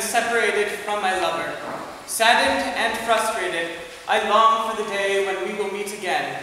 been separated from my lover. Saddened and frustrated, I long for the day when we will meet again